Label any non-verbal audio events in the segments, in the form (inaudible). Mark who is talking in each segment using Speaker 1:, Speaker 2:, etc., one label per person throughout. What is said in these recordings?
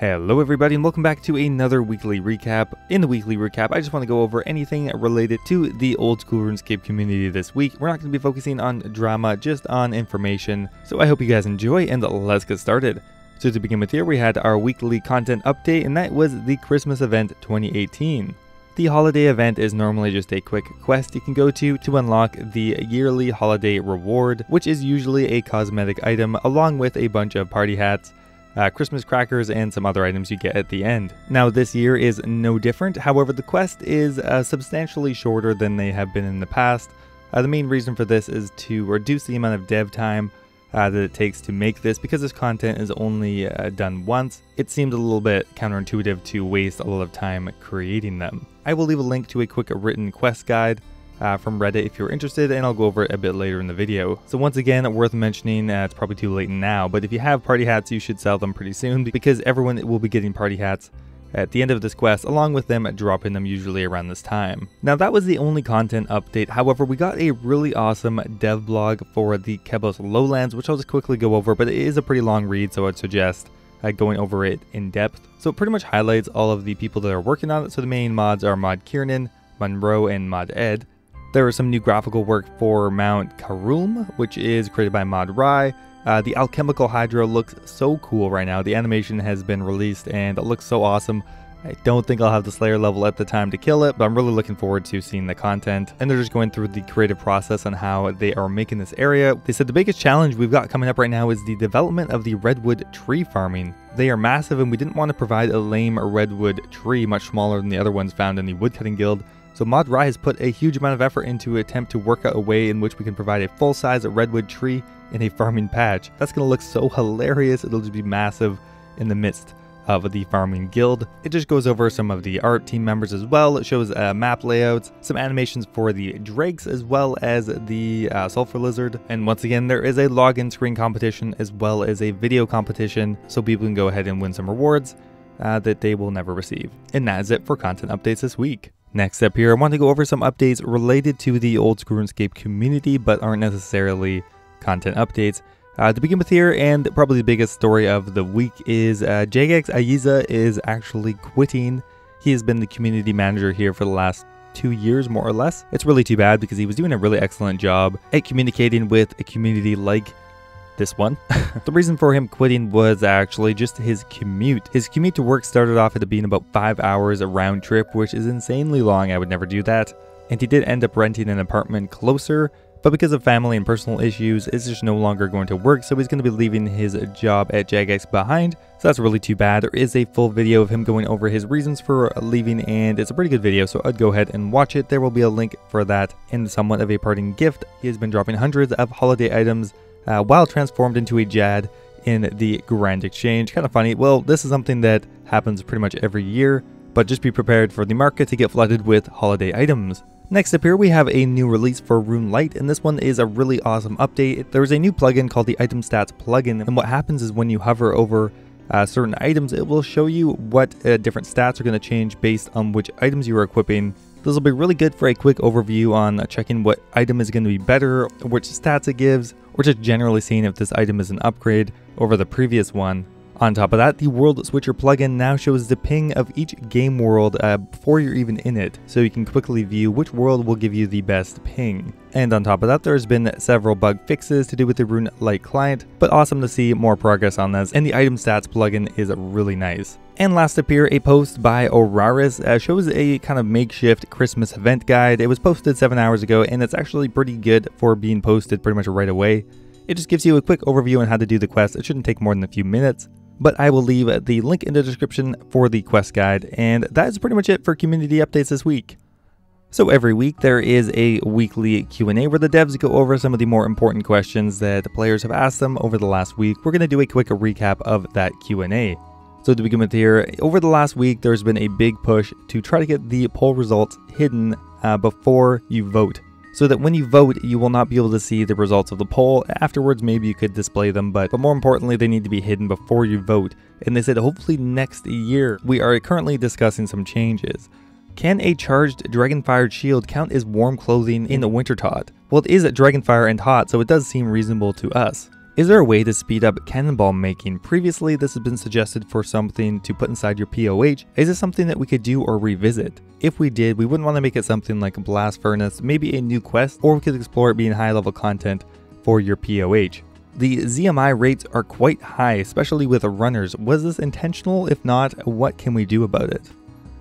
Speaker 1: Hello everybody and welcome back to another weekly recap. In the weekly recap, I just want to go over anything related to the old school RuneScape community this week. We're not going to be focusing on drama, just on information. So I hope you guys enjoy and let's get started. So to begin with here, we had our weekly content update and that was the Christmas event 2018. The holiday event is normally just a quick quest you can go to to unlock the yearly holiday reward, which is usually a cosmetic item along with a bunch of party hats uh, Christmas crackers, and some other items you get at the end. Now, this year is no different, however, the quest is uh, substantially shorter than they have been in the past. Uh, the main reason for this is to reduce the amount of dev time uh, that it takes to make this because this content is only uh, done once. It seems a little bit counterintuitive to waste a lot of time creating them. I will leave a link to a quick written quest guide uh, from Reddit if you're interested, and I'll go over it a bit later in the video. So once again, worth mentioning, uh, it's probably too late now, but if you have party hats, you should sell them pretty soon because everyone will be getting party hats at the end of this quest, along with them dropping them usually around this time. Now that was the only content update, however we got a really awesome dev blog for the Kebos Lowlands, which I'll just quickly go over, but it is a pretty long read, so I'd suggest uh, going over it in depth. So it pretty much highlights all of the people that are working on it, so the main mods are Mod Kiernan, Monroe, and Mod Ed. There was some new graphical work for Mount Karuulm, which is created by Mod Rai. Uh, the Alchemical Hydra looks so cool right now. The animation has been released and it looks so awesome. I don't think I'll have the Slayer level at the time to kill it, but I'm really looking forward to seeing the content. And they're just going through the creative process on how they are making this area. They said the biggest challenge we've got coming up right now is the development of the redwood tree farming. They are massive and we didn't want to provide a lame redwood tree much smaller than the other ones found in the woodcutting guild. So Mod Rai has put a huge amount of effort into attempt to work out a way in which we can provide a full-size redwood tree in a farming patch. That's going to look so hilarious, it'll just be massive in the midst of the farming guild. It just goes over some of the art team members as well. It shows uh, map layouts, some animations for the drakes as well as the uh, sulfur lizard. And once again, there is a login screen competition as well as a video competition so people can go ahead and win some rewards uh, that they will never receive. And that is it for content updates this week. Next up here, I want to go over some updates related to the old school RuneScape community, but aren't necessarily content updates. Uh, to begin with here, and probably the biggest story of the week is uh, Jagex Ayiza is actually quitting. He has been the community manager here for the last two years, more or less. It's really too bad because he was doing a really excellent job at communicating with a community like this one. (laughs) the reason for him quitting was actually just his commute. His commute to work started off at being about five hours a round trip, which is insanely long. I would never do that. And he did end up renting an apartment closer, but because of family and personal issues, it's just no longer going to work, so he's going to be leaving his job at Jagex behind. So that's really too bad. There is a full video of him going over his reasons for leaving, and it's a pretty good video, so I'd go ahead and watch it. There will be a link for that in somewhat of a parting gift. He has been dropping hundreds of holiday items uh, while transformed into a Jad in the Grand Exchange. Kind of funny. Well, this is something that happens pretty much every year, but just be prepared for the market to get flooded with holiday items. Next up here, we have a new release for RuneLite, and this one is a really awesome update. There is a new plugin called the Item Stats plugin, and what happens is when you hover over uh, certain items, it will show you what uh, different stats are going to change based on which items you are equipping. This will be really good for a quick overview on checking what item is going to be better, which stats it gives, we're just generally seeing if this item is an upgrade over the previous one. On top of that, the World Switcher plugin now shows the ping of each game world uh, before you're even in it, so you can quickly view which world will give you the best ping. And on top of that, there's been several bug fixes to do with the Rune Lite client, but awesome to see more progress on this, and the item stats plugin is really nice. And last up here, a post by Oraris uh, shows a kind of makeshift Christmas event guide. It was posted 7 hours ago, and it's actually pretty good for being posted pretty much right away. It just gives you a quick overview on how to do the quest. It shouldn't take more than a few minutes. But I will leave the link in the description for the quest guide, and that is pretty much it for community updates this week. So every week there is a weekly Q&A where the devs go over some of the more important questions that the players have asked them over the last week. We're going to do a quick recap of that Q&A. So to begin with here, over the last week, there's been a big push to try to get the poll results hidden uh, before you vote. So that when you vote, you will not be able to see the results of the poll. Afterwards, maybe you could display them, but, but more importantly, they need to be hidden before you vote. And they said hopefully next year. We are currently discussing some changes. Can a charged Dragonfire shield count as warm clothing in the Wintertodt? Well, it is at Dragonfire and hot, so it does seem reasonable to us. Is there a way to speed up cannonball making? Previously, this has been suggested for something to put inside your POH. Is this something that we could do or revisit? If we did, we wouldn't want to make it something like a blast furnace, maybe a new quest, or we could explore it being high level content for your POH. The ZMI rates are quite high, especially with runners. Was this intentional? If not, what can we do about it?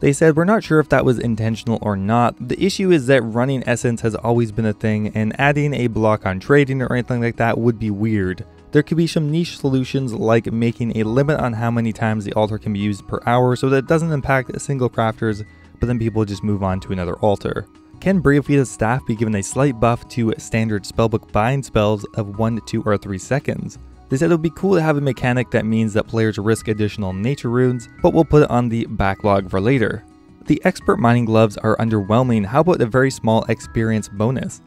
Speaker 1: They said, We're not sure if that was intentional or not. The issue is that running Essence has always been a thing, and adding a block on trading or anything like that would be weird. There could be some niche solutions like making a limit on how many times the altar can be used per hour so that it doesn't impact single crafters, but then people just move on to another altar. Can Bryophyta's staff be given a slight buff to standard spellbook bind spells of 1, 2, or 3 seconds? They said it would be cool to have a mechanic that means that players risk additional nature runes, but we'll put it on the backlog for later. The expert mining gloves are underwhelming, how about a very small experience bonus?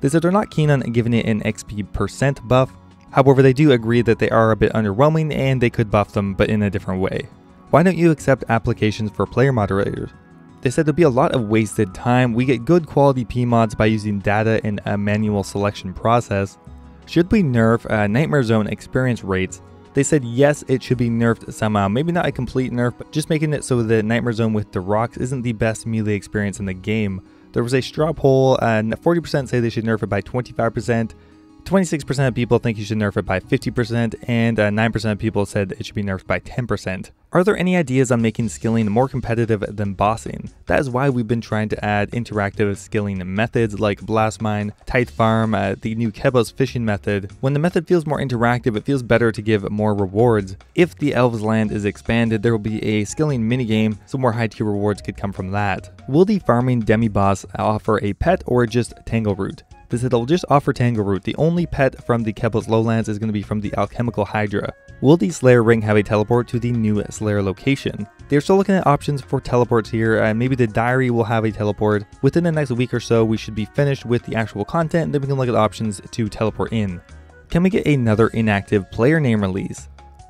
Speaker 1: They said they're not keen on giving it an XP percent buff, however they do agree that they are a bit underwhelming and they could buff them but in a different way. Why don't you accept applications for player moderators? They said there'll be a lot of wasted time, we get good quality PMODs by using data in a manual selection process, should we nerf uh, Nightmare Zone experience rates? They said yes, it should be nerfed somehow. Maybe not a complete nerf, but just making it so that Nightmare Zone with the rocks isn't the best melee experience in the game. There was a straw poll, and 40% say they should nerf it by 25%, 26% of people think you should nerf it by 50%, and uh, 9% of people said it should be nerfed by 10%. Are there any ideas on making skilling more competitive than bossing? That is why we've been trying to add interactive skilling methods like Blast Mine, Tithe Farm, uh, the new Kebos fishing method. When the method feels more interactive, it feels better to give more rewards. If the Elves land is expanded, there will be a skilling minigame, so more high tier rewards could come from that. Will the farming demi boss offer a pet or just Tangleroot? This it'll just offer Tangleroot. The only pet from the Kebos Lowlands is going to be from the Alchemical Hydra. Will the Slayer Ring have a teleport to the new Slayer location? They're still looking at options for teleports here, and maybe the diary will have a teleport. Within the next week or so, we should be finished with the actual content, and then we can look at options to teleport in. Can we get another inactive player name release?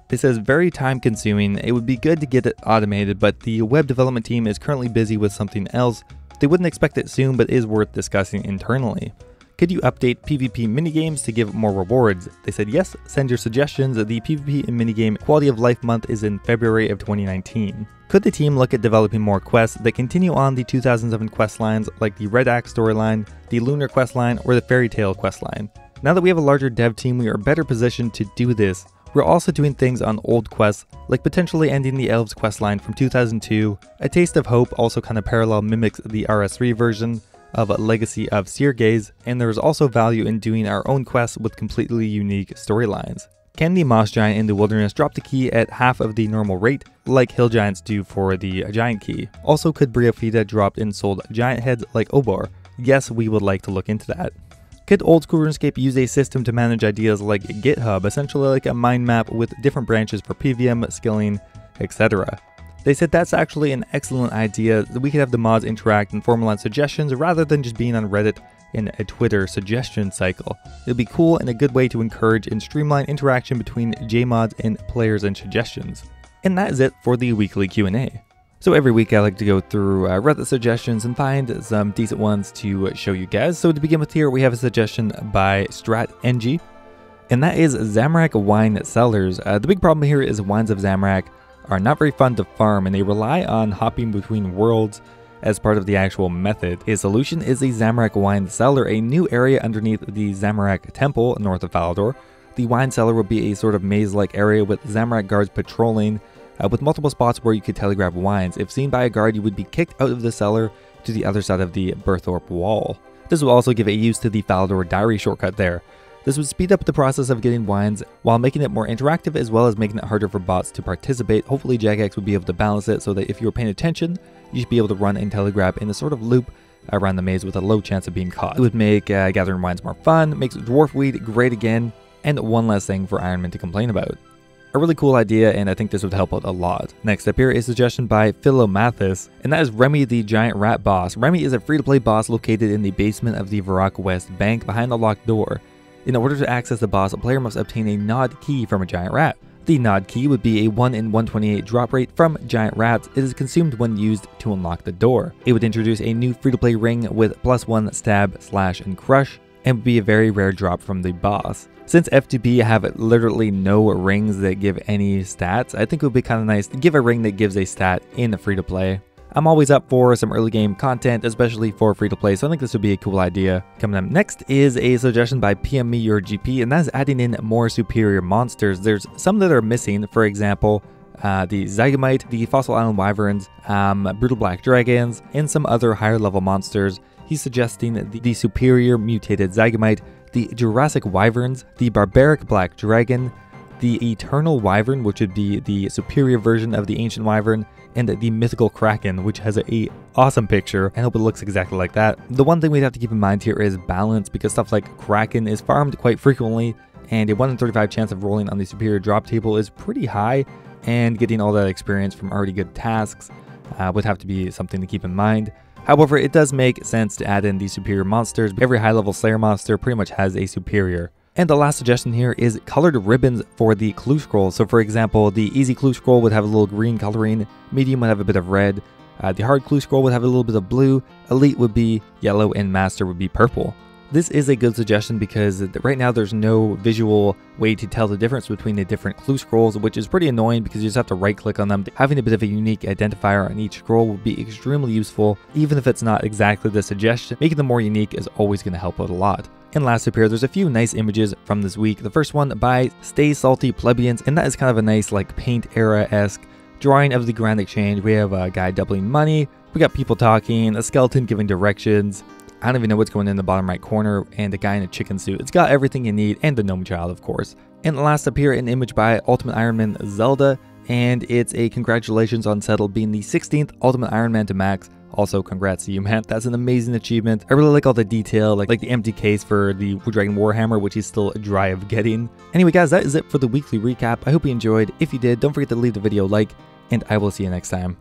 Speaker 1: This is very time consuming, it would be good to get it automated, but the web development team is currently busy with something else. They wouldn't expect it soon, but is worth discussing internally. Could you update PvP minigames to give more rewards? They said yes, send your suggestions. The PvP and minigame Quality of Life Month is in February of 2019. Could the team look at developing more quests that continue on the 2007 quest lines like the Red Axe storyline, the Lunar quest line, or the Fairy Tale quest line? Now that we have a larger dev team, we are better positioned to do this. We're also doing things on old quests, like potentially ending the Elves quest line from 2002. A Taste of Hope also kind of parallel mimics the RS3 version, of Legacy of Seergaze, and there is also value in doing our own quests with completely unique storylines. Can the Moss Giant in the Wilderness drop the key at half of the normal rate, like Hill Giants do for the Giant Key? Also, could Bryophyta drop and sold giant heads like Obor? Yes, we would like to look into that. Could Old School RuneScape use a system to manage ideas like GitHub, essentially like a mind map with different branches for PVM, skilling, etc.? They said that's actually an excellent idea, that we could have the mods interact and formalize suggestions rather than just being on Reddit in a Twitter suggestion cycle. It would be cool and a good way to encourage and streamline interaction between JMods and players and suggestions. And that is it for the weekly Q&A. So every week I like to go through uh, Reddit suggestions and find some decent ones to show you guys. So to begin with here, we have a suggestion by StratNG, and that is Zamorak Wine Cellars. Uh, the big problem here is Wines of Zamorak are not very fun to farm and they rely on hopping between worlds as part of the actual method. His solution is the Zamorak Wine Cellar, a new area underneath the Zamorak Temple north of Falador. The wine cellar will be a sort of maze-like area with Zamorak guards patrolling, uh, with multiple spots where you could telegrab wines. If seen by a guard, you would be kicked out of the cellar to the other side of the Burthorpe wall. This will also give a use to the Falador diary shortcut there. This would speed up the process of getting wines while making it more interactive as well as making it harder for bots to participate. Hopefully Jagex would be able to balance it so that if you were paying attention, you should be able to run and telegrab in a sort of loop around the maze with a low chance of being caught. It would make uh, gathering wines more fun, makes dwarf weed great again, and one less thing for Ironman to complain about. A really cool idea, and I think this would help out a lot. Next up here is a suggestion by Philomathis, and that is Remy the Giant Rat Boss. Remy is a free-to-play boss located in the basement of the Varrock West Bank behind the locked door. In order to access the boss, a player must obtain a nod key from a giant rat. The nod key would be a 1 in 128 drop rate from giant rats. It is consumed when used to unlock the door. It would introduce a new free-to-play ring with plus 1 stab, slash, and crush, and would be a very rare drop from the boss. Since FTP have literally no rings that give any stats, I think it would be kind of nice to give a ring that gives a stat in the free to play. I'm always up for some early game content, especially for free to play, so I think this would be a cool idea. Coming up next is a suggestion by PM Me Your GP, and that's adding in more superior monsters. There's some that are missing, for example, uh, the Zygomite, the Fossil Island Wyverns, um, Brutal Black Dragons, and some other higher level monsters. He's suggesting the, the superior mutated Zygomite, the Jurassic Wyverns, the Barbaric Black Dragon, the Eternal Wyvern, which would be the superior version of the Ancient Wyvern, and the Mythical Kraken, which has a awesome picture. I hope it looks exactly like that. The one thing we'd have to keep in mind here is balance, because stuff like Kraken is farmed quite frequently, and a 1 in 35 chance of rolling on the superior drop table is pretty high, and getting all that experience from already good tasks uh, would have to be something to keep in mind. However, it does make sense to add in the superior monsters. Every high level Slayer monster pretty much has a superior. And the last suggestion here is colored ribbons for the clue scroll. So for example, the easy clue scroll would have a little green coloring, medium would have a bit of red, uh, the hard clue scroll would have a little bit of blue, elite would be yellow, and master would be purple. This is a good suggestion because right now there's no visual way to tell the difference between the different clue scrolls, which is pretty annoying because you just have to right click on them. Having a bit of a unique identifier on each scroll would be extremely useful, even if it's not exactly the suggestion. Making them more unique is always going to help out a lot. And last up here, there's a few nice images from this week. The first one by Stay Salty Plebeians, and that is kind of a nice like paint era-esque drawing of the Grand Exchange. We have a guy doubling money, we got people talking, a skeleton giving directions, I don't even know what's going in the bottom right corner, and a guy in a chicken suit. It's got everything you need, and the gnome child, of course. And last up here, an image by Ultimate Iron Man Zelda, and it's a congratulations on Settle being the 16th Ultimate Iron Man to max. Also, congrats to you, man. That's an amazing achievement. I really like all the detail, like, like the empty case for the Dragon Warhammer, which he's still dry of getting. Anyway, guys, that is it for the weekly recap. I hope you enjoyed. If you did, don't forget to leave the video a like, and I will see you next time.